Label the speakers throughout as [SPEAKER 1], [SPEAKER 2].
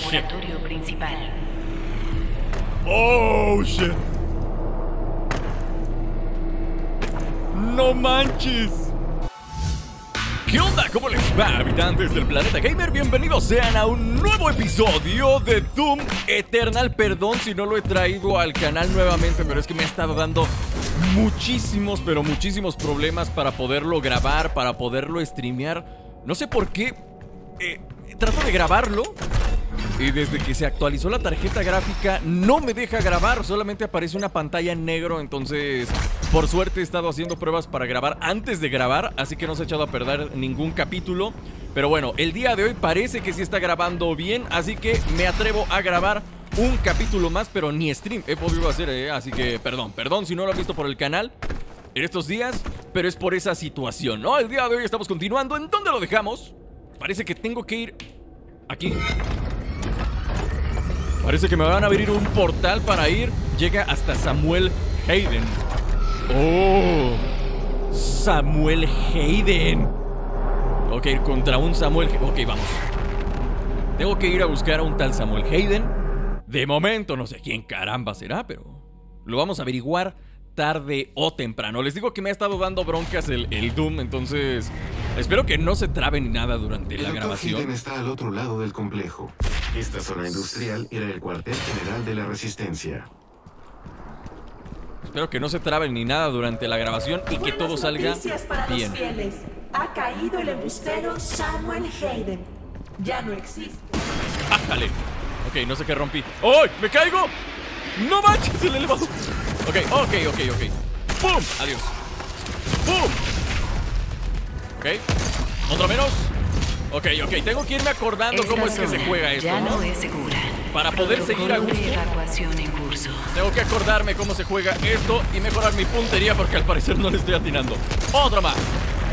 [SPEAKER 1] laboratorio principal.
[SPEAKER 2] Oh, shit. No manches. ¿Qué onda? ¿Cómo les va, habitantes del planeta gamer? Bienvenidos sean a un nuevo episodio de Doom Eternal. Perdón si no lo he traído al canal nuevamente, pero es que me ha estado dando muchísimos, pero muchísimos problemas para poderlo grabar, para poderlo streamear. No sé por qué. eh, trato de grabarlo y desde que se actualizó la tarjeta gráfica no me deja grabar, solamente aparece una pantalla en negro, entonces por suerte he estado haciendo pruebas para grabar antes de grabar, así que no se ha echado a perder ningún capítulo. Pero bueno, el día de hoy parece que sí está grabando bien, así que me atrevo a grabar un capítulo más, pero ni stream he podido hacer, ¿eh? así que perdón, perdón si no lo has visto por el canal en estos días, pero es por esa situación, ¿no? El día de hoy estamos continuando, ¿en dónde lo dejamos? Parece que tengo que ir aquí. Parece que me van a abrir un portal para ir. Llega hasta Samuel Hayden. Oh, Samuel Hayden. Ok, contra un Samuel. Ok, vamos. Tengo que ir a buscar a un tal Samuel Hayden. De momento, no sé quién caramba será, pero lo vamos a averiguar tarde o temprano. Les digo que me ha estado dando broncas el Doom, entonces espero que no se trabe ni nada durante
[SPEAKER 3] El
[SPEAKER 2] la grabación.
[SPEAKER 3] Hayden está al otro lado del complejo. Esta zona industrial era el cuartel general de la Resistencia.
[SPEAKER 2] Espero que no se trabe ni nada durante la grabación y que todo salga
[SPEAKER 4] para
[SPEAKER 2] bien.
[SPEAKER 4] los fieles. Ha caído el embustero Samuel Hayden. Ya no existe.
[SPEAKER 2] ¡Ájale! Ok, no sé qué rompí. ¡Ay! ¡Me caigo! ¡No manches! El elevador. Ok, ok, ok, ok. ¡Pum! Adiós. ¡Pum! Ok. ¿Otro menos? Ok, ok. Tengo que irme acordando
[SPEAKER 1] Esta
[SPEAKER 2] cómo es que se juega esto,
[SPEAKER 1] Ya
[SPEAKER 2] ¿no?
[SPEAKER 1] no es segura.
[SPEAKER 2] Para poder seguir a gusto.
[SPEAKER 1] de evacuación en curso.
[SPEAKER 2] Tengo que acordarme cómo se juega esto y mejorar mi puntería porque al parecer no le estoy atinando. Otro más.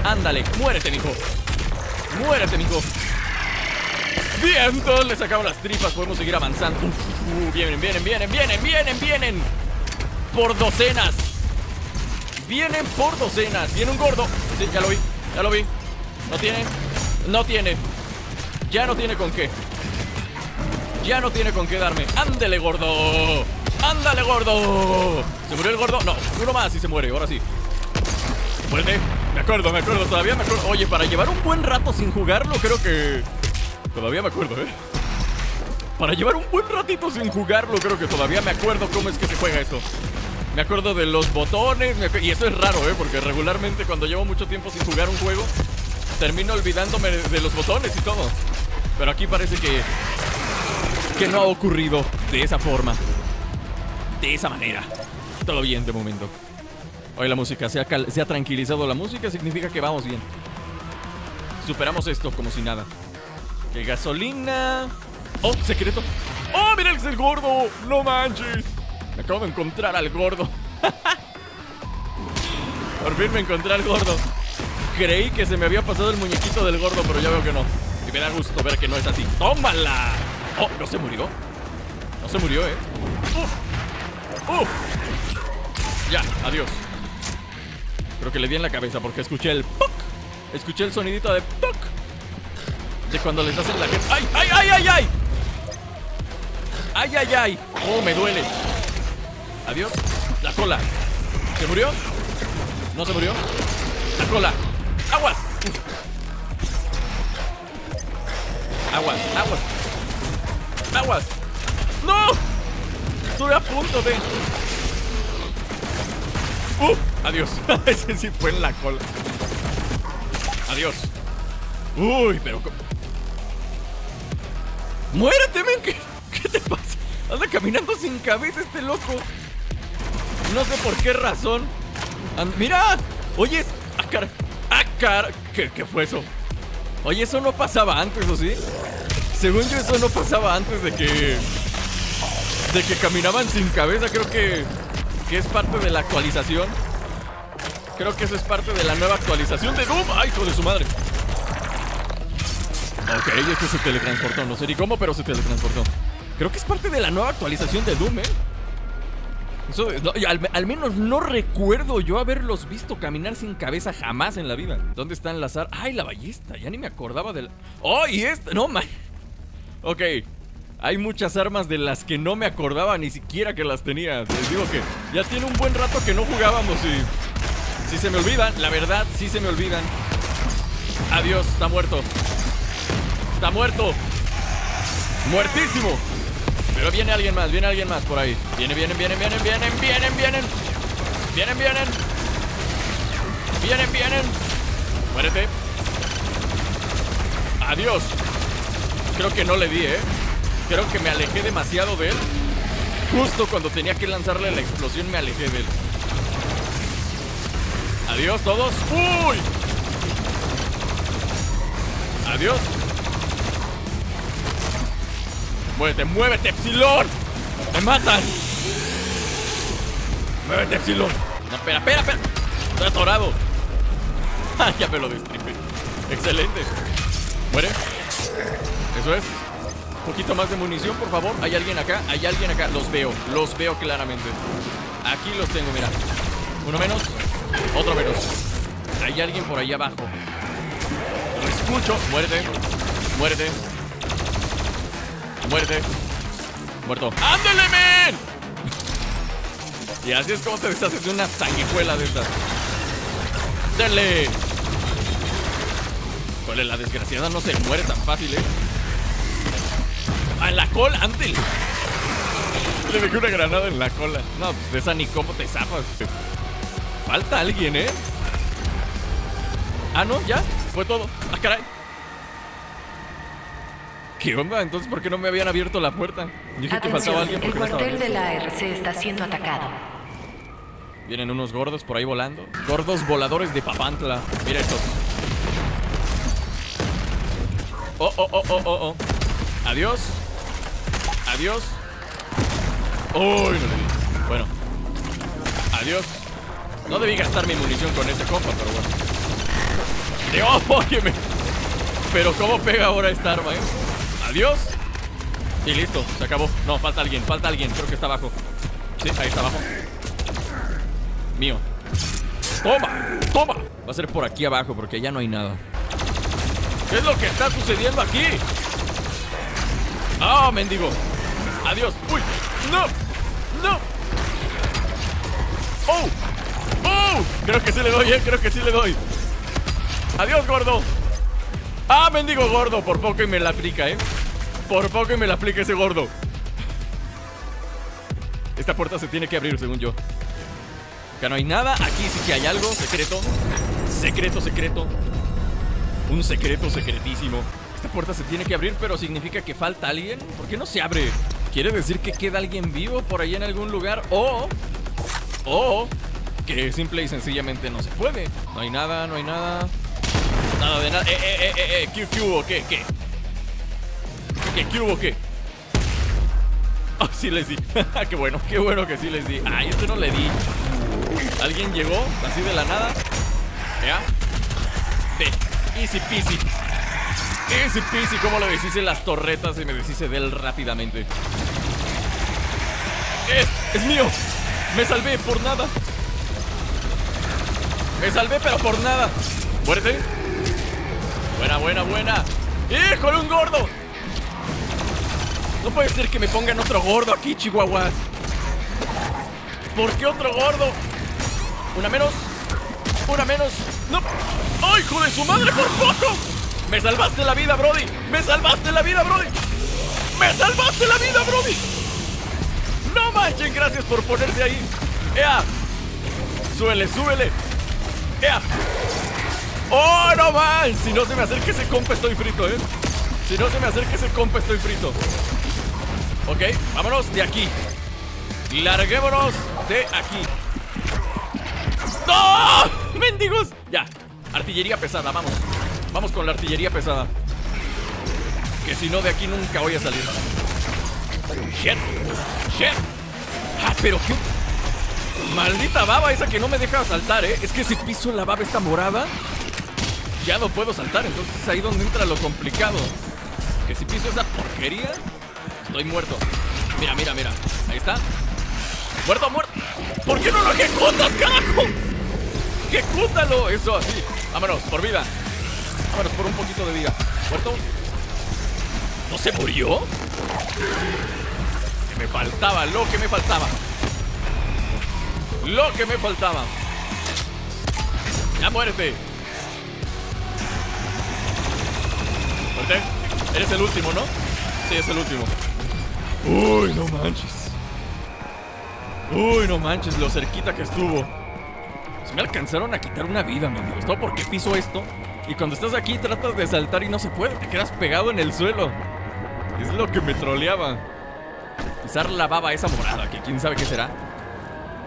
[SPEAKER 2] Ándale, muérete, mijo. Muérete, mijo. Bien, todos le sacamos las tripas, podemos seguir avanzando. Uf, uf, vienen, vienen, vienen, vienen, vienen, vienen. Por docenas. Vienen por docenas. Viene un gordo. Sí, ya lo vi, ya lo vi. No tiene, no tiene. Ya no tiene con qué. Ya no tiene con qué darme. ¡Ándele, gordo! ¡Ándale, gordo! ¿Se murió el gordo? No, uno más y se muere, ahora sí. Muerte. Me acuerdo, me acuerdo, todavía me acuerdo. Oye, para llevar un buen rato sin jugarlo, creo que. Todavía me acuerdo, ¿eh? Para llevar un buen ratito sin jugarlo, creo que todavía me acuerdo cómo es que se juega esto. Me acuerdo de los botones, me y eso es raro, ¿eh? Porque regularmente cuando llevo mucho tiempo sin jugar un juego, termino olvidándome de los botones y todo. Pero aquí parece que que no ha ocurrido de esa forma. De esa manera. Todo bien de momento. Hoy la música se ha, cal- se ha tranquilizado. La música significa que vamos bien. Superamos esto como si nada. Que gasolina. Oh, secreto. Oh, mira, el gordo. No manches. Acabo de encontrar al gordo. Por fin me encontré al gordo. Creí que se me había pasado el muñequito del gordo, pero ya veo que no. Y me da gusto ver que no es así. ¡Tómala! Oh, no se murió. No se murió, eh. Uf. Uf. Ya, adiós. Creo que le di en la cabeza porque escuché el ¡puc! Escuché el sonidito de ¡puc! De cuando les hacen la. ¡Ay, ay, ay, ay, ay! ¡Ay, ay, ay! ¡Oh, me duele! Adiós. La cola. ¿Se murió? ¿No se murió? La cola. ¡Aguas! Aguas, aguas. Aguas. ¡No! Estuve a punto de. ¡Uf! Adiós. Ese sí fue en la cola. Adiós. Uy, pero. ¡Muérete, men! ¿Qué, ¿Qué te pasa? Anda caminando sin cabeza este loco. No sé por qué razón. And- ¡Mira! Oye, ¡ah, cara! ¡Ah! ¿Qué, ¿Qué fue eso? Oye, eso no pasaba antes, ¿o sí? Según yo, eso no pasaba antes de que. De que caminaban sin cabeza. Creo que. Que es parte de la actualización. Creo que eso es parte de la nueva actualización de Doom. ¡Ay, hijo de su madre! Ok, este se teletransportó. No sé ni cómo, pero se teletransportó. Creo que es parte de la nueva actualización de Doom, ¿eh? Al, menos no recuerdo yo haberlos visto caminar sin cabeza jamás en la vida. ¿Dónde está las ar- ¡Ay, la ballesta! Ya ni me acordaba del. ¡Oh, y esta! ¡No, man! Ok. Hay muchas armas de las que no me acordaba ni siquiera que las tenía. Les digo que ya tiene un buen rato que no jugábamos y... Si se me olvidan, la verdad, sí se me olvidan. Adiós, está muerto. Está muerto. Muertísimo. Pero viene alguien más, viene alguien más por ahí. Viene, vienen, vienen, vienen, vienen, vienen, vienen. Vienen, vienen. Vienen, vienen. Muérete. Adiós. Creo que no le di, ¿eh? Creo que me alejé demasiado de él. Justo cuando tenía que lanzarle la explosión me alejé de él. Adiós todos. ¡Uy! Adiós. Muévete, muévete, Epsilon. Me matan. Muévete, Epsilon. No, espera, espera, espera. Estoy atorado. Ah, ya me lo destripé. Excelente. Muere. Eso es. Un poquito más de munición, por favor. Hay alguien acá, hay alguien acá. Los veo, los veo claramente. Aquí los tengo, mira. Uno menos, otro menos. Hay alguien por ahí abajo. Lo escucho. Muérete. Muérete. Muérete. Muerto. ¡Ándale, men! Y así es como te deshaces de una sanguijuela de estas. ¡Dale! Joder, la desgraciada no se muere tan fácil, ¿eh? ¡A la cola! ¡Ándale! Le dejé una granada en la cola. No, pues de esa ni cómo te zafas. Falta alguien, ¿eh? Ah, no, ya. Fue todo. ¡Ah, caray! ¿Qué onda? Entonces, ¿por qué no me habían abierto la puerta? Dije que
[SPEAKER 1] Atención,
[SPEAKER 2] alguien
[SPEAKER 1] el
[SPEAKER 2] no
[SPEAKER 1] cuartel de la ARC está siendo atacado.
[SPEAKER 2] Vienen unos gordos por ahí volando. Gordos voladores de Papantla. Mira estos. Oh, oh, oh, oh, oh, oh. Adiós. Adiós. Uy, no le di. Bueno. Adiós. No debí gastar mi munición con este compa, pero bueno. Dios, óyeme. Pero cómo pega ahora esta arma, eh. Adiós. Y listo, se acabó. No, falta alguien, falta alguien. Creo que está abajo. Sí, ahí está abajo. Mío. Toma, toma. Va a ser por aquí abajo porque ya no hay nada. ¿Qué es lo que está sucediendo aquí? Ah, mendigo. Adiós. Uy, no, no. Oh, oh. Creo que sí le doy, eh. Creo que sí le doy. Adiós, gordo. Ah, mendigo gordo. Por poco y me la aplica, eh. Por poco me la aplica ese gordo. Esta puerta se tiene que abrir, según yo. Acá no hay nada. Aquí sí que hay algo. Secreto. Secreto, secreto. Un secreto secretísimo. Esta puerta se tiene que abrir, pero significa que falta alguien. ¿Por qué no se abre? ¿Quiere decir que queda alguien vivo por ahí en algún lugar? O. O. Que simple y sencillamente no se puede. No hay nada, no hay nada. Nada de nada. Eh, eh, eh, eh, eh. ¿Qué? ¿Qué? ¿Qué, qué hubo? ¿Qué? Ah, sí les di. qué bueno, qué bueno que sí les di. Ay, este no le di. Alguien llegó así de la nada. ¿Ya? Ve, easy peasy. Easy peasy, como le deshice las torretas y me deshice de él rápidamente. ¡Es, es mío! Me salvé por nada. Me salvé, pero por nada. Muérete. Buena, buena, buena. ¡Híjole, un gordo! No puede ser que me pongan otro gordo aquí, chihuahuas. ¿Por qué otro gordo? Una menos. Una menos. No. ¡Ay, hijo de su madre, por poco! Me salvaste la vida, Brody. Me salvaste la vida, Brody. Me salvaste la vida, Brody. No manchen, gracias por ponerse ahí. ¡Ea! Súbele, súbele. ¡Ea! ¡Oh, no man! Si no se me acerca ese compa, estoy frito, ¿eh? Si no se me acerca ese compa, estoy frito. Ok, vámonos de aquí. Larguémonos de aquí. ¡No! ¡Mendigos! Ya, artillería pesada, vamos. Vamos con la artillería pesada. Que si no, de aquí nunca voy a salir. ¡Shit! ¡Shit! ¡Ah, pero qué! Maldita baba esa que no me deja saltar, ¿eh? Es que si piso la baba esta morada, ya no puedo saltar. Entonces es ahí donde entra lo complicado. Que si piso esa porquería, estoy muerto. Mira, mira, mira. Ahí está. Muerto, muerto. ¿Por qué no lo ejecutas, carajo? Ejecútalo. Eso, así. Vámonos, por vida. Vámonos, por un poquito de vida. Muerto. No se murió? Que me faltaba, lo que me faltaba. Lo que me faltaba. Ya muérete. Muerte. Eres el último, ¿no? Sí, es el último. Uy, no manches. Uy, no manches, lo cerquita que estuvo. Se me alcanzaron a quitar una vida, amigo. Todo porque piso esto. Y cuando estás aquí tratas de saltar y no se puede. Te quedas pegado en el suelo. Es lo que me troleaba. Pisar la baba esa morada, que quién sabe qué será.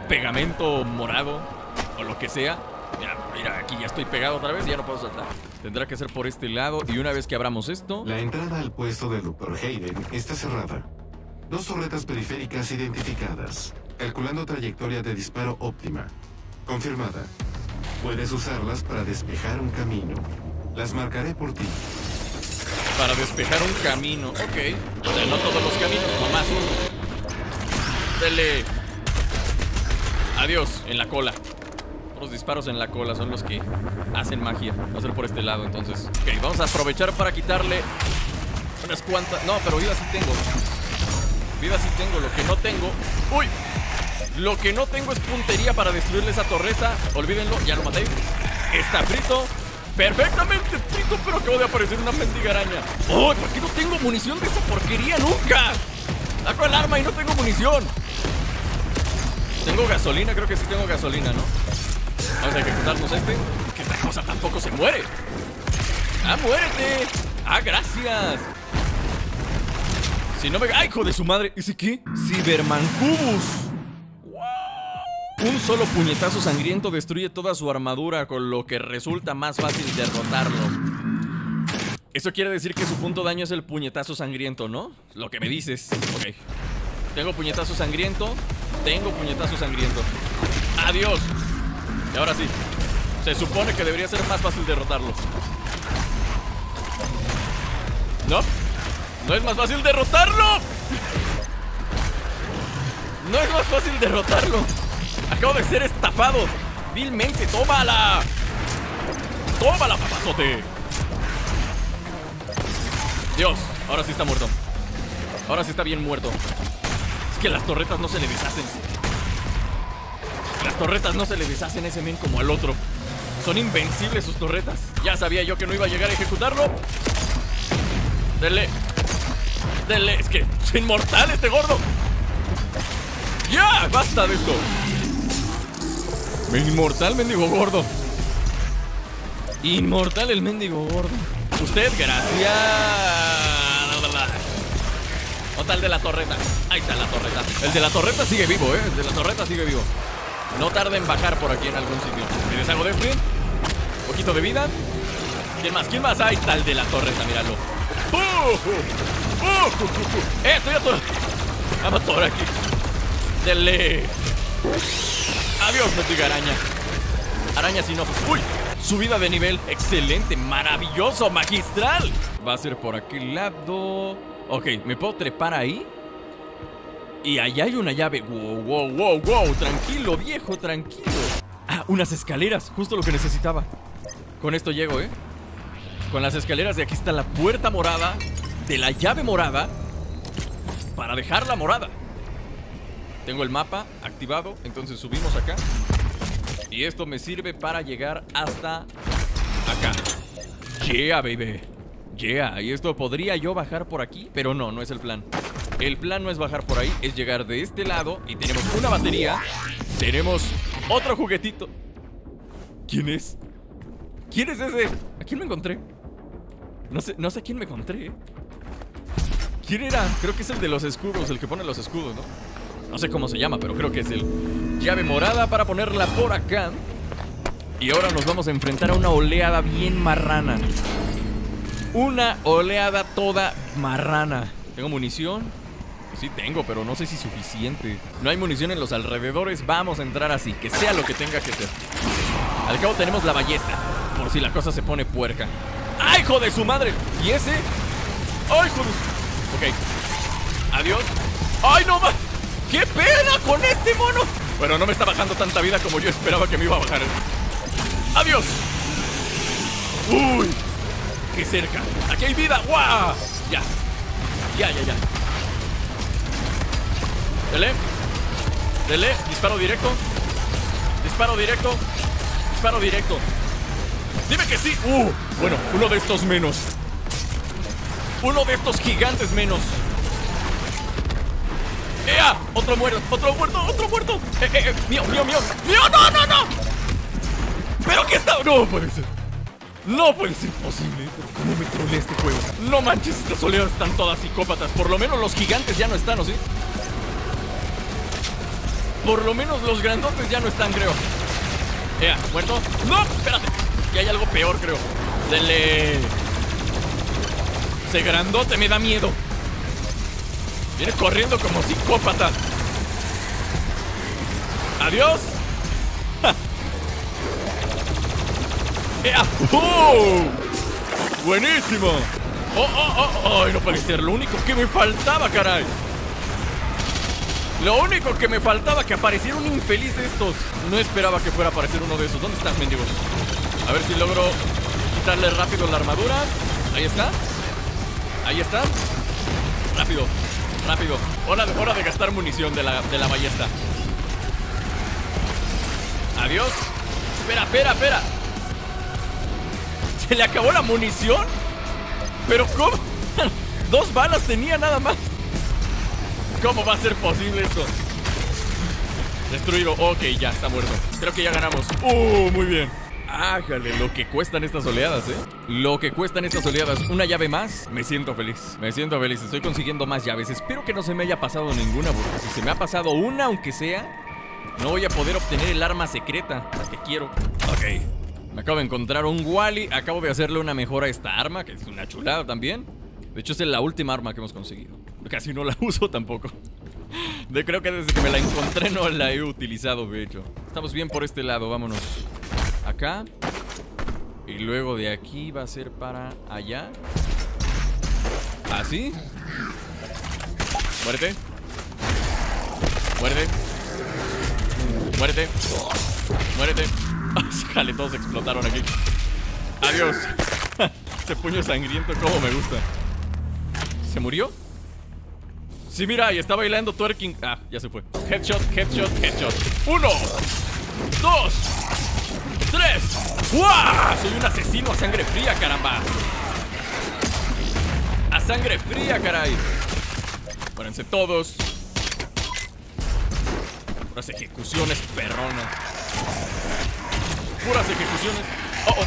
[SPEAKER 2] Pegamento morado o lo que sea. Mira, mira, aquí ya estoy pegado otra vez y ya no puedo saltar. Tendrá que ser por este lado y una vez que abramos esto...
[SPEAKER 3] La entrada al puesto del Dr. Hayden está cerrada. Dos torretas periféricas identificadas. Calculando trayectoria de disparo óptima. Confirmada. Puedes usarlas para despejar un camino. Las marcaré por ti.
[SPEAKER 2] Para despejar un camino. Ok. O no todos los caminos, nomás uno. Dele. Adiós, en la cola. Los disparos en la cola son los que hacen magia. Va a ser por este lado, entonces. Ok, vamos a aprovechar para quitarle unas cuantas. No, pero vida sí tengo. Vida sí tengo. Lo que no tengo. ¡Uy! Lo que no tengo es puntería para destruirle esa torreta. Olvídenlo, ya lo maté. Está frito. Perfectamente frito, pero acabo de aparecer una mendiga araña. ¡Oh! ¿Por qué no tengo munición de esa porquería nunca? Saco el arma y no tengo munición. Tengo gasolina, creo que sí tengo gasolina, ¿no? Vamos a ejecutarnos este. Que esta cosa tampoco se muere. ¡Ah, muérete! ¡Ah, gracias! Si no me... ¡Ay, hijo de su madre! ¿Ese qué? Cybermancubus. Un solo puñetazo sangriento destruye toda su armadura, con lo que resulta más fácil derrotarlo. Eso quiere decir que su punto de daño es el puñetazo sangriento, ¿no? Lo que me dices. Ok. Tengo puñetazo sangriento. Tengo puñetazo sangriento. Adiós. Y ahora sí. Se supone que debería ser más fácil derrotarlo. ¿No? ¿No es más fácil derrotarlo? No es más fácil derrotarlo. Acabo de ser estafado. Vilmente, tómala. Tómala, papazote. Dios, ahora sí está muerto. Ahora sí está bien muerto. Es que las torretas no se le deshacen. Las torretas no se le deshacen a ese men como al otro. Son invencibles sus torretas. Ya sabía yo que no iba a llegar a ejecutarlo. Dele. Es que es inmortal este gordo. ¡Ya! ¡Basta de esto! Inmortal mendigo gordo. Inmortal el mendigo gordo. Usted, gracias. Nota el de la torreta. Ahí está la torreta. El de la torreta sigue vivo, ¿eh? El de la torreta sigue vivo. No tarda en bajar por aquí en algún sitio. ¿Me deshago de este? Un poquito de vida. ¿Quién más? ¿Quién más? Ahí está el de la torreta, míralo. ¡Uh! ¡Uh! Estoy a todo. Vamos por aquí. Dele. Adiós, mendiga araña. Araña sin ojos. ¡Uy! Subida de nivel. Excelente, maravilloso, magistral. Va a ser por aquel lado. Ok, ¿me puedo trepar ahí? Y allá hay una llave. Wow, wow, wow, wow. Tranquilo, viejo, tranquilo. Ah, unas escaleras. Justo lo que necesitaba. Con esto llego, ¿eh? Con las escaleras de aquí está la puerta morada de la llave morada para dejarla morada. Tengo el mapa activado, entonces subimos acá. Y esto me sirve para llegar hasta acá. Yeah, baby. Yeah, y esto podría yo bajar por aquí, pero no, no es el plan. El plan no es bajar por ahí, es llegar de este lado y tenemos una batería. Tenemos otro juguetito. ¿Quién es? ¿Quién es ese? ¿A quién me encontré? No sé, no sé a quién me encontré. ¿Quién era? Creo que es el de los escudos, el que pone los escudos, ¿no? No sé cómo se llama, pero creo que es el llave morada para ponerla por acá. Y ahora nos vamos a enfrentar a una oleada bien marrana. Una oleada toda marrana. ¿Tengo munición? Sí tengo, pero no sé si suficiente. No hay munición en los alrededores. Vamos a entrar así, que sea lo que tenga que ser. Al cabo tenemos la ballesta, por si la cosa se pone puerca. ¡Ay, hijo de su madre! ¿Y ese? ¡Ay, hijo de su... Ok. Adiós. ¡Ay, no más! ¡Qué pena con este mono! Bueno, no me está bajando tanta vida como yo esperaba que me iba a bajar. ¡Adiós! ¡Uy! ¡Qué cerca! ¡Aquí hay vida! ¡Guau! Ya. Ya, ya, ya. Dele. Dele. Disparo directo. Disparo directo. Disparo directo. Dime que sí. Uh, bueno, uno de estos menos. Uno de estos gigantes menos. ¡Ea! Otro muerto, otro muerto, otro muerto. Eh, eh, eh, mío, mío, mío. Mío, no, no, no. Pero que está. No puede ser. No puede ser posible. ¿Cómo me trolea este juego? No manches, estas oleadas están todas psicópatas. Por lo menos los gigantes ya no están, ¿o sí? Por lo menos los grandotes ya no están, creo. Ea, ¿muerto? ¡No! Espérate. Que hay algo peor, creo. Dele. Ese grandote me da miedo. Viene corriendo como psicópata. Adiós. Ja. ¡Ea! ¡Oh! ¡Buenísimo! ¡Oh, oh, oh! ¡Ay, no puede ser! Lo único que me faltaba, caray. Lo único que me faltaba que apareciera un infeliz de estos. No esperaba que fuera a aparecer uno de esos. ¿Dónde estás, mendigo? A ver si logro quitarle rápido la armadura. Ahí está. Ahí está. Rápido, rápido. Hora de, de gastar munición de la, de la ballesta. Adiós. Espera, espera, espera. ¿Se le acabó la munición? ¿Pero cómo? Dos balas tenía nada más. ¿Cómo va a ser posible esto? Destruido. Ok, ya, está muerto. Creo que ya ganamos. Uh, muy bien. Ájale, lo que cuestan estas oleadas, ¿eh? Lo que cuestan estas oleadas. Una llave más. Me siento feliz. Me siento feliz. Estoy consiguiendo más llaves. Espero que no se me haya pasado ninguna, porque si se me ha pasado una, aunque sea, no voy a poder obtener el arma secreta la que quiero. Ok. Me acabo de encontrar un Wally. Acabo de hacerle una mejora a esta arma, que es una chulada también. De hecho, es la última arma que hemos conseguido. Casi no la uso tampoco. De, creo que desde que me la encontré no la he utilizado, de hecho. Estamos bien por este lado, vámonos. Acá. Y luego de aquí va a ser para allá. ¿Así? Muérete. Muérete. Muérete. Muérete. Jale, todos explotaron aquí. Adiós. Este puño sangriento, como me gusta. ¿Se murió? Sí, mira, y está bailando twerking. Ah, ya se fue. Headshot, headshot, headshot. Uno, dos, tres. ¡Wow! Soy un asesino a sangre fría, caramba. A sangre fría, caray. Pónganse todos. Puras ejecuciones perronas. Puras ejecuciones. Oh, oh.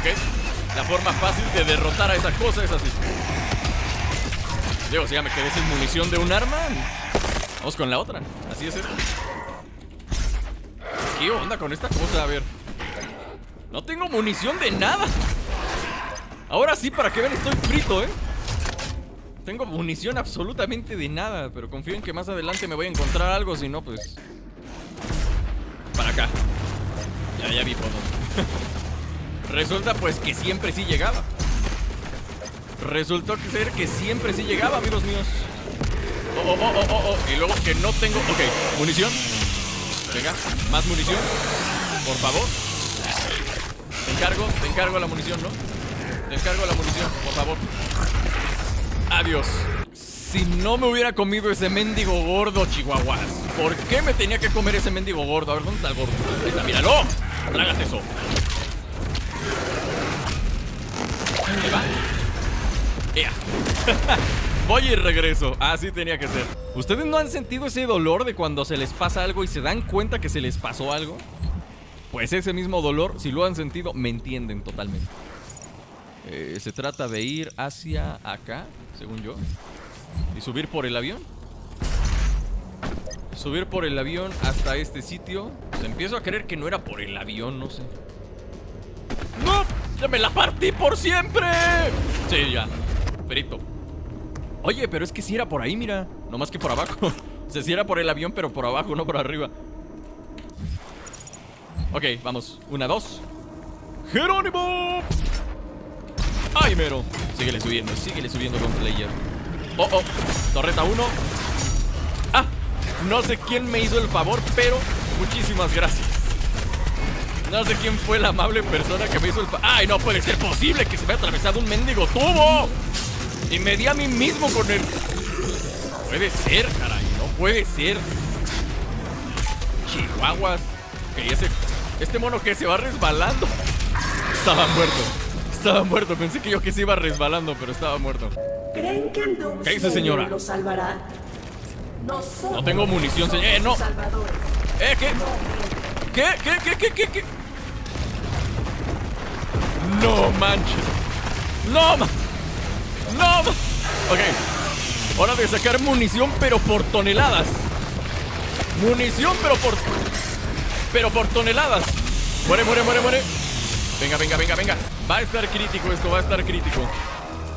[SPEAKER 2] Ok. La forma fácil de derrotar a esa cosa es así. Digo, si ya me quedé sin munición de un arma. Vamos con la otra. Así es esto. ¿Qué onda con esta cosa? A ver. No tengo munición de nada. Ahora sí, para que vean, estoy frito, ¿eh? Tengo munición absolutamente de nada, pero confío en que más adelante me voy a encontrar algo, si no, pues... Para acá. Ya, ya vi por. Resulta pues que siempre sí llegaba. Resultó ser que siempre sí llegaba, amigos míos. Oh, oh, oh, oh, oh. Y luego que no tengo... Ok, munición. Venga, más munición. Por favor. Te encargo, te encargo la munición, ¿no? Te encargo la munición, por favor. Adiós. Si no me hubiera comido ese mendigo gordo, chihuahuas. ¿Por qué me tenía que comer ese mendigo gordo? A ver, ¿dónde está el gordo? Ahí está, míralo. Trágate eso. Ahí va. Voy y regreso. Así tenía que ser. ¿Ustedes no han sentido ese dolor de cuando se les pasa algo y se dan cuenta que se les pasó algo? Pues ese mismo dolor, si lo han sentido, me entienden totalmente. Eh, se trata de ir hacia acá, según yo. Y subir por el avión. Subir por el avión hasta este sitio. Pues empiezo a creer que no era por el avión, no sé. ¡No! ¡Ya me la partí por siempre! Sí, ya. Frito. Oye, pero es que si era por ahí, mira. No más que por abajo. O sea, si era por el avión, pero por abajo, no por arriba. Ok, vamos. Una, dos. ¡Jerónimo! ¡Ay, mero! Síguele subiendo, síguele subiendo con player. Oh, oh. Torreta 1. Ah, no sé quién me hizo el favor, pero muchísimas gracias. No sé quién fue la amable persona que me hizo el favor. ¡Ay, no puede ser posible que se me haya atravesado un mendigo tubo! Y me di a mí mismo con él. Puede ser, caray. No puede ser. Chihuahuas. Ok, ese, este mono que se va resbalando. Estaba muerto. Estaba muerto. Pensé que yo que se iba resbalando, pero estaba muerto.
[SPEAKER 4] ¿Creen que
[SPEAKER 2] ¿Qué dice, señora?
[SPEAKER 4] lo salvará?
[SPEAKER 2] No tengo munición, señor. Eh, no. ¿Eh? ¿Qué? ¿Qué? ¿Qué? ¿Qué? ¿Qué? ¿Qué? ¿Qué? No manches. No No Ok. Hora de sacar munición, pero por toneladas. Munición, pero por. Pero por toneladas. Muere, muere, muere, muere. Venga, venga, venga, venga. Va a estar crítico esto, va a estar crítico.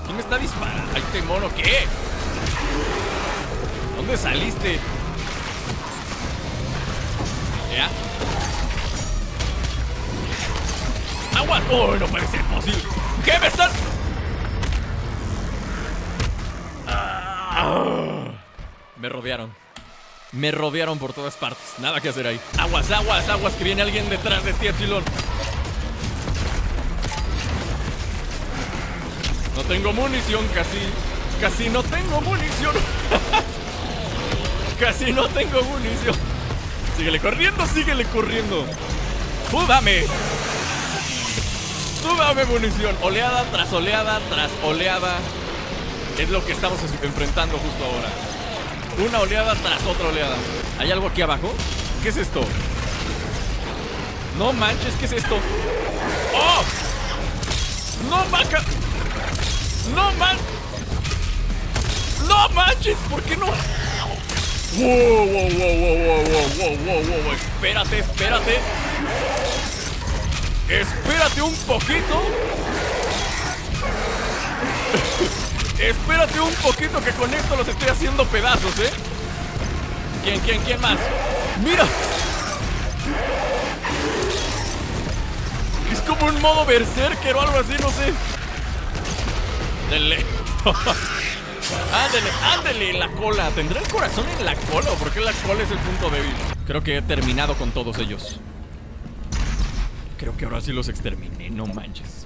[SPEAKER 2] ¿Quién me está disparando? ¡Ay, este mono! ¿Qué? ¿Dónde saliste? ¿Ya? ¡Agua! ¡Oh, no puede ser posible! ¿Qué me están...? Ah. Me rodearon. Me rodearon por todas partes. Nada que hacer ahí. Aguas, aguas, aguas, que viene alguien detrás de ti, Epsilon. No tengo munición, casi. Casi no tengo munición. casi no tengo munición. Síguele corriendo, síguele corriendo. ¡Tú dame! ¡Tú dame munición! Oleada tras oleada tras oleada. Es lo que estamos es- enfrentando justo ahora. Una oleada tras otra oleada. ¿Hay algo aquí abajo? ¿Qué es esto? No manches, ¿qué es esto? ¡Oh! ¡No manca! ¡No man! ¡No manches! ¿Por qué no? ¡Wow, wow, wow, wow, wow, wow, wow, wow! Espérate, espérate. Espérate un poquito. Espérate un poquito que con esto los estoy haciendo pedazos, ¿eh? ¿Quién, quién, quién más? ¡Mira! Es como un modo berserker o algo así, no sé. Denle. ándele, ándele la cola. ¿Tendrá el corazón en la cola o por qué la cola es el punto débil? Creo que he terminado con todos ellos. Creo que ahora sí los exterminé, no manches.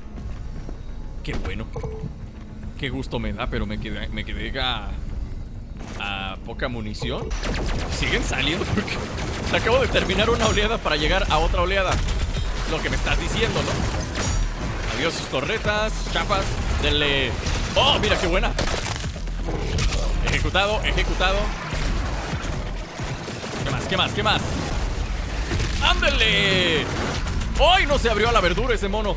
[SPEAKER 2] Qué bueno. Qué gusto me da, pero me quedé, me quedé a, poca munición. Siguen saliendo porque acabo de terminar una oleada para llegar a otra oleada. Lo que me estás diciendo, ¿no? Adiós sus torretas, chapas, denle... ¡Oh, mira qué buena! Ejecutado, ejecutado. ¿Qué más, qué más, qué más? ¡Ándele! ¡Hoy no se abrió a la verdura ese mono!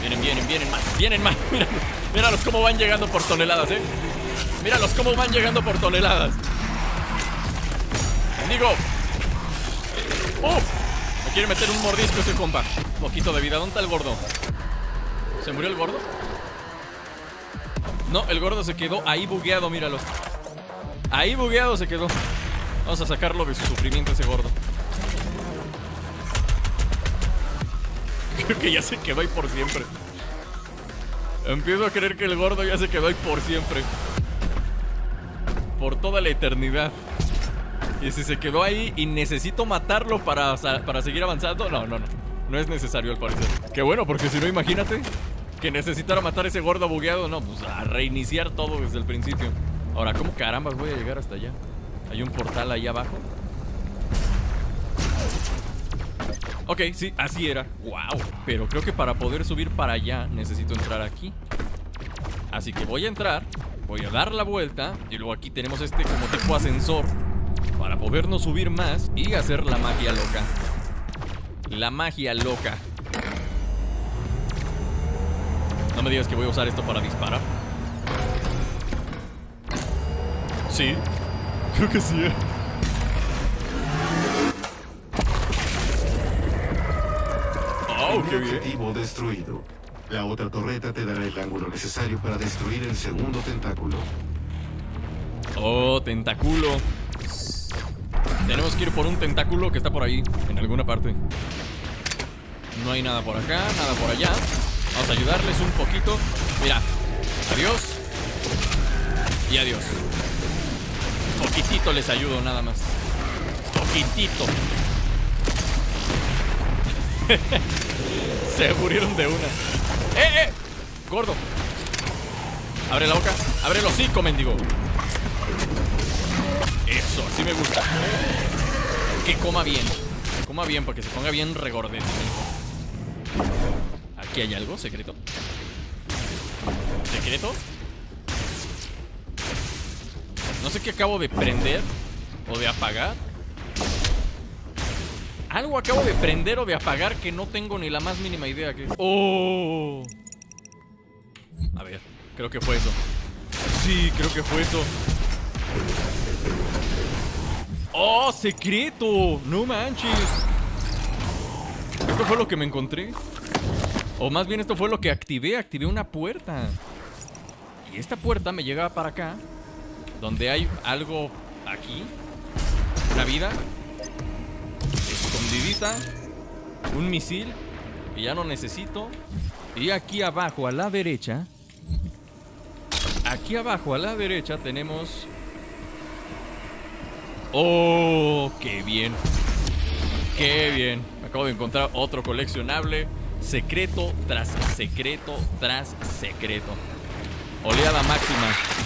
[SPEAKER 2] Vienen, vienen, vienen más, vienen más. Mira, míralos cómo van llegando por toneladas, ¿eh? Míralos cómo van llegando por toneladas. Digo. ¡Uf! Me quiere meter un mordisco ese compa. Poquito de vida. ¿Dónde está el gordo? ¿Se murió el gordo? No, el gordo se quedó ahí bugueado, míralo. Ahí bugueado se quedó. Vamos a sacarlo de su sufrimiento ese gordo. Creo que ya se quedó ahí por siempre. Empiezo a creer que el gordo ya se quedó ahí por siempre. Por toda la eternidad. Y si se quedó ahí y necesito matarlo para, para seguir avanzando, no, no, no. No es necesario al parecer. Qué bueno, porque si no, imagínate que necesitara matar a ese gordo bugueado. No, pues a reiniciar todo desde el principio. Ahora, ¿cómo carambas voy a llegar hasta allá? Hay un portal ahí abajo. Ok, sí, así era. Wow. Pero creo que para poder subir para allá necesito entrar aquí. Así que voy a entrar, voy a dar la vuelta y luego aquí tenemos este como tipo ascensor para podernos subir más y hacer la magia loca. La magia loca. No me digas que voy a usar esto para disparar. Sí, creo que sí. eh.
[SPEAKER 3] Objetivo destruido. La otra torreta te dará el ángulo necesario para destruir el segundo tentáculo.
[SPEAKER 2] Oh, tentáculo. Tenemos que ir por un tentáculo que está por ahí, en alguna parte. No hay nada por acá, nada por allá. Vamos a ayudarles un poquito. Mira, adiós. Y adiós. Poquitito les ayudo, nada más. Poquitito. Se murieron de una. ¡Eh, eh! Gordo. Abre la boca. Abre el hocico, mendigo. Eso, así me gusta. Que coma bien. Que coma bien para que se ponga bien regordete. Aquí hay algo secreto. ¿Secreto? No sé qué acabo de prender o de apagar. Algo acabo de prender o de apagar que no tengo ni la más mínima idea que. ¡Oh! A ver, creo que fue eso. Sí, creo que fue eso. ¡Oh, secreto! ¡No manches! Esto fue lo que me encontré. O más bien esto fue lo que activé. Activé una puerta. Y esta puerta me llega para acá. Donde hay algo aquí. Una vida. Escondidita. Un misil. Que ya no necesito. Y aquí abajo a la derecha. Aquí abajo a la derecha tenemos... ¡Oh! ¡Qué bien! ¡Qué bien! Acabo de encontrar otro coleccionable. Secreto tras secreto tras secreto. Oleada máxima.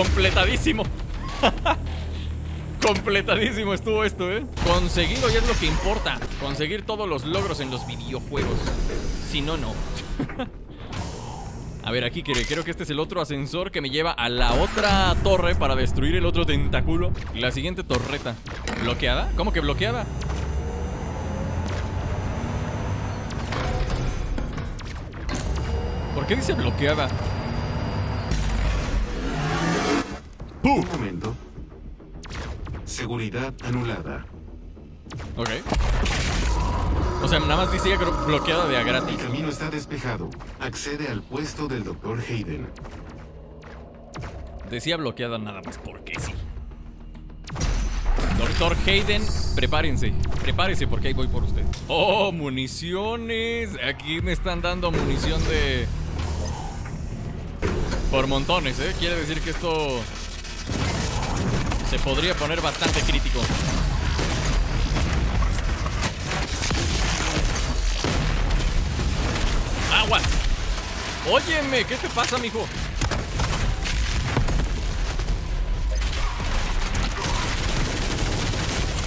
[SPEAKER 2] ¡Completadísimo! Completadísimo estuvo esto, ¿eh? Conseguirlo ya es lo que importa. Conseguir todos los logros en los videojuegos. Si no, no. A ver, aquí quiere. Creo que este es el otro ascensor que me lleva a la otra torre para destruir el otro tentáculo. Y la siguiente torreta. ¿Bloqueada? ¿Cómo que bloqueada? ¿Por qué dice bloqueada?
[SPEAKER 3] Un momento. Seguridad anulada.
[SPEAKER 2] Ok. O sea, nada más dice que bloqueada de a
[SPEAKER 3] El
[SPEAKER 2] gratis.
[SPEAKER 3] camino está despejado. Accede al puesto del Dr. Hayden.
[SPEAKER 2] Decía bloqueada nada más porque sí. Doctor Hayden, prepárense. Prepárense porque ahí voy por usted. Oh, municiones. Aquí me están dando munición de. Por montones, ¿eh? Quiere decir que esto. Se podría poner bastante crítico. ¡Aguas! Óyeme, ¿qué te pasa, mijo?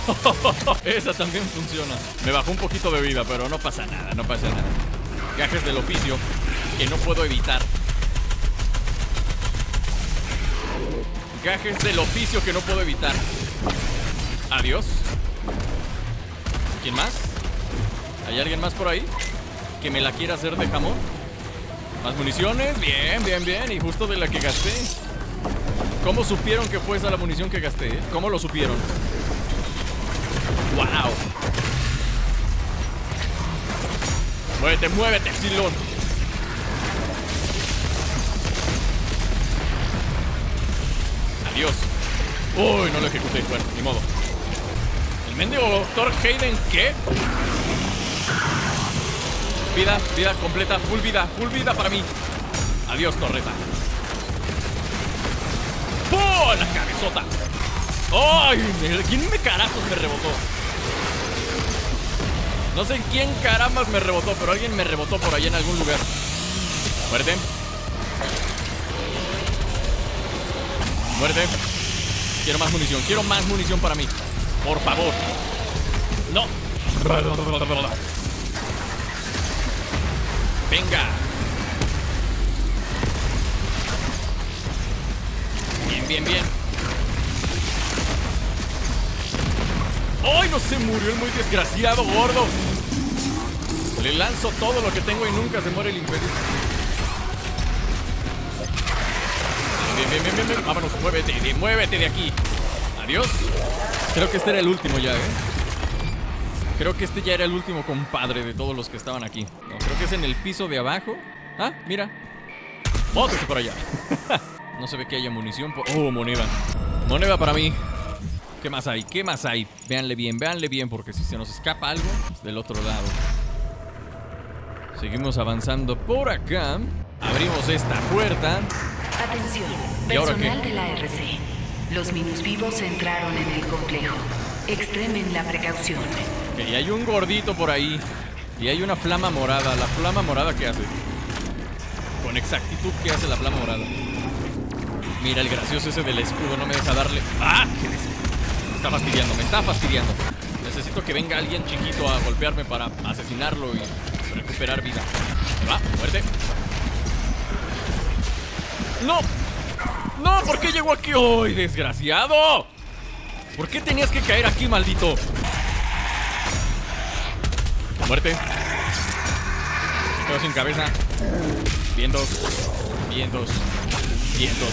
[SPEAKER 2] Esa también funciona. Me bajó un poquito de vida, pero no pasa nada, no pasa nada. Gajes del oficio que no puedo evitar. Gajes del oficio que no puedo evitar. Adiós. ¿Quién más? ¿Hay alguien más por ahí? Que me la quiera hacer de jamón. Más municiones. Bien, bien, bien. Y justo de la que gasté. ¿Cómo supieron que fue esa la munición que gasté? eh? ¿Cómo lo supieron? ¡Wow! Muévete, muévete, Silón. Adiós. Uy, no lo ejecuté. Bueno, ni modo. El mendigo doctor Hayden, ¿qué? Vida, vida completa, full vida, full vida para mí. Adiós, torreta. ¡Oh, la cabezota! ¡Ay! ¿Quién me carajos me rebotó? No sé quién carambas me rebotó, pero alguien me rebotó por ahí en algún lugar. Muerte. Muerte. Quiero más munición, quiero más munición para mí. Por favor. No. Venga. Bien, bien, bien. ¡Ay, no se murió el muy desgraciado, gordo! Le lanzo todo lo que tengo y nunca se muere el infeliz. Bien, bien, bien. Vámonos, muévete, de- muévete de aquí. Adiós. Creo que este era el último ya, ¿eh? Creo que este ya era el último compadre de todos los que estaban aquí. No, creo que es en el piso de abajo. Ah, mira. Bótese por allá. no se ve que haya munición. Oh, moneda. Moneda para mí. ¿Qué más hay? ¿Qué más hay? Véanle bien, véanle bien, porque si se nos escapa algo, es del otro lado. Seguimos avanzando por acá. Abrimos esta puerta.
[SPEAKER 1] Atención,
[SPEAKER 2] ¿Y ahora
[SPEAKER 1] personal
[SPEAKER 2] qué?
[SPEAKER 1] de la RC. Los minusvivos entraron en el complejo. Extremen la precaución.
[SPEAKER 2] Y hay un gordito por ahí. Y hay una flama morada. ¿La flama morada qué hace? Con exactitud, ¿qué hace la flama morada? Mira, el gracioso ese del escudo no me deja darle. ¡Ah! ¿Qué des- Me está fastidiando, me está fastidiando. Necesito que venga alguien chiquito a golpearme para asesinarlo y recuperar vida. Va, muerte. ¡No! ¡No! ¿Por qué llegó aquí hoy, desgraciado? ¿Por qué tenías que caer aquí, maldito? Muerte. Quedo sin cabeza. Vientos. Vientos. Vientos.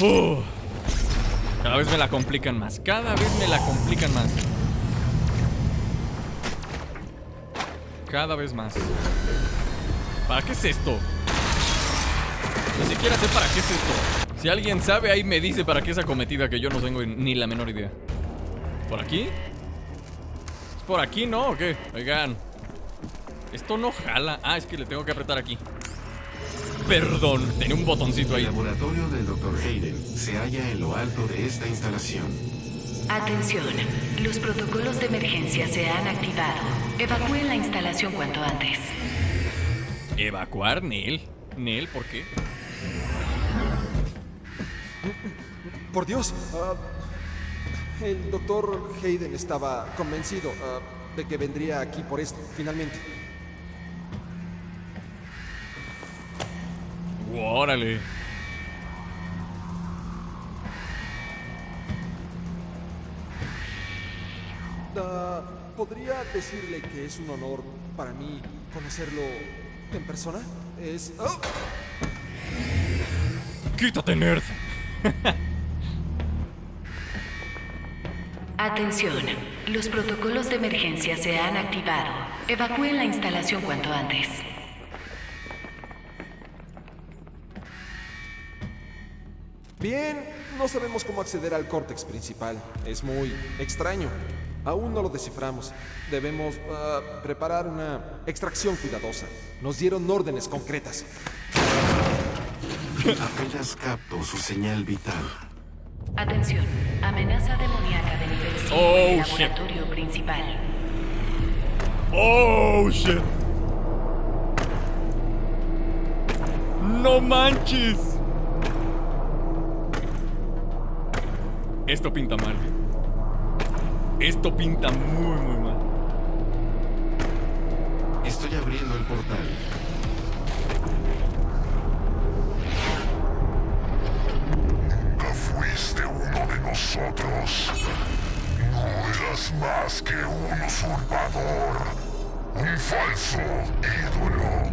[SPEAKER 2] Uh. Cada vez me la complican más. Cada vez me la complican más. Cada vez más. ¿Para qué es esto? Ni siquiera sé para qué es esto. Si alguien sabe, ahí me dice para qué es acometida que yo no tengo ni la menor idea. ¿Por aquí? ¿Es por aquí, no? ¿O qué? Oigan. Esto no jala. Ah, es que le tengo que apretar aquí. Perdón, tenía un botoncito
[SPEAKER 3] El
[SPEAKER 2] ahí.
[SPEAKER 3] laboratorio del Dr. Hayden se halla en lo alto de esta instalación.
[SPEAKER 1] Atención, los protocolos de emergencia se han activado. Evacúen la instalación cuanto antes.
[SPEAKER 2] ¿Evacuar, Nel? ¿Nel? ¿Por qué?
[SPEAKER 5] Por Dios, ah, el doctor Hayden estaba convencido ah, de que vendría aquí por esto, finalmente.
[SPEAKER 2] Órale.
[SPEAKER 5] Ah, ¿Podría decirle que es un honor para mí conocerlo en persona? Es... ¡Oh!
[SPEAKER 2] ¡Quítate, nerd!
[SPEAKER 1] Atención, los protocolos de emergencia se han activado. Evacúen la instalación cuanto antes.
[SPEAKER 5] Bien, no sabemos cómo acceder al córtex principal. Es muy extraño. Aún no lo desciframos. Debemos ah, preparar una extracción cuidadosa. Nos dieron órdenes concretas.
[SPEAKER 3] Apenas capto su señal vital.
[SPEAKER 1] Atención, amenaza demoníaca de nivel 5
[SPEAKER 2] Oh,
[SPEAKER 1] en el
[SPEAKER 2] shit.
[SPEAKER 1] laboratorio principal.
[SPEAKER 2] ¡Oh, shit! ¡No manches! Esto pinta mal. Esto pinta muy, muy mal.
[SPEAKER 3] Estoy abriendo el portal.
[SPEAKER 6] Nunca fuiste uno de nosotros. No eras más que un usurpador. Un falso ídolo.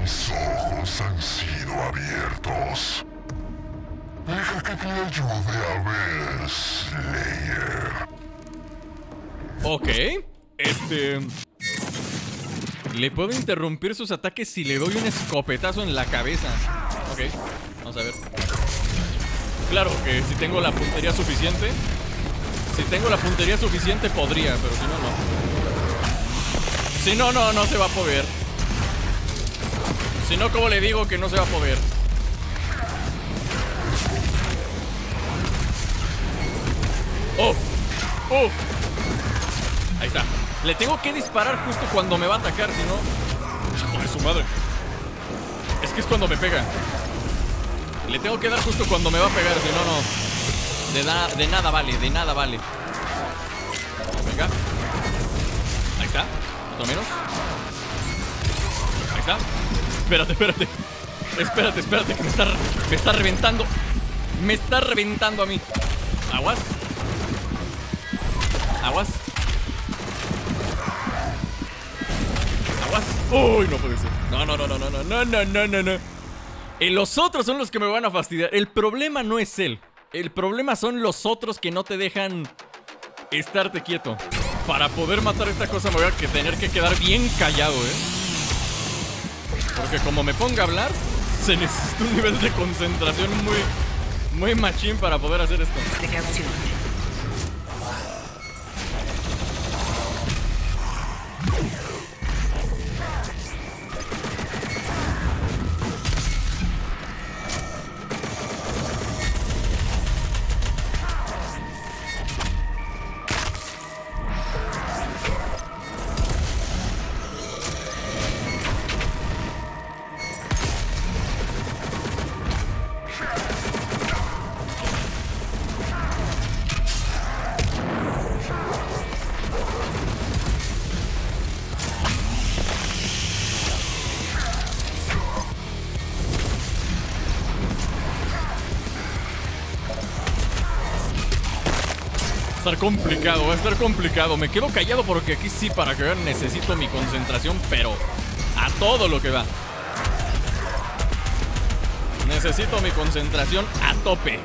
[SPEAKER 6] Mis ojos han sido abiertos. Deja que te ayude a ver, Slayer.
[SPEAKER 2] Ok. Este. Le puedo interrumpir sus ataques si le doy un escopetazo en la cabeza. Ok. Vamos a ver. Claro que si tengo la puntería suficiente. Si tengo la puntería suficiente podría, pero si no, no. Si no, no, no se va a poder. Si no, como le digo que no se va a poder. ¡Oh! ¡Oh! Ahí está. Le tengo que disparar justo cuando me va a atacar, si no. ¡Hijo de su madre! Es que es cuando me pega. Le tengo que dar justo cuando me va a pegar, si no, no. De, na- de nada vale, de nada vale. Venga. Ahí está. Otro menos. Ahí está. Espérate, espérate. Espérate, espérate, que me está, me está reventando. Me está reventando a mí. Aguas. Aguas. Aguas. Uy, no puede ser. No, no, no, no, no, no, no, no, no, no, los otros son los que me van a fastidiar. El problema no es él. El problema son los otros que no te dejan estarte quieto. Para poder matar esta cosa me voy a tener que quedar bien callado, ¿eh? Porque como me ponga a hablar, se necesita un nivel de concentración muy, muy machín para poder hacer esto. Estar complicado, va a estar complicado. Me quedo callado porque aquí sí, para que vean, necesito mi concentración, pero a todo lo que va. Necesito mi concentración a tope.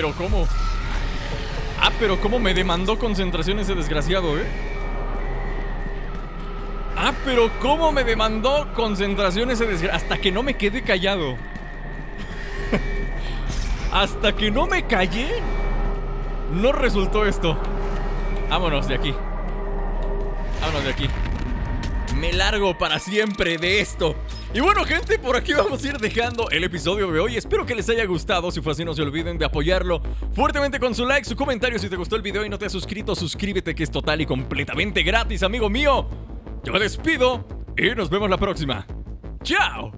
[SPEAKER 2] Pero ¿cómo? Ah, pero ¿cómo me demandó concentración ese desgraciado, eh? Ah, pero ¿cómo me demandó concentración ese desgraciado? Hasta que no me quedé callado. Hasta que no me callé, no resultó esto. Vámonos de aquí. Vámonos de aquí. Me largo para siempre de esto. Y bueno, gente, por aquí vamos a ir dejando el episodio de hoy. Espero que les haya gustado. Si fue así, no se olviden de apoyarlo fuertemente con su like, su comentario. Si te gustó el video y no te has suscrito, suscríbete, que es total y completamente gratis, amigo mío. Yo me despido y nos vemos la próxima. ¡Chao!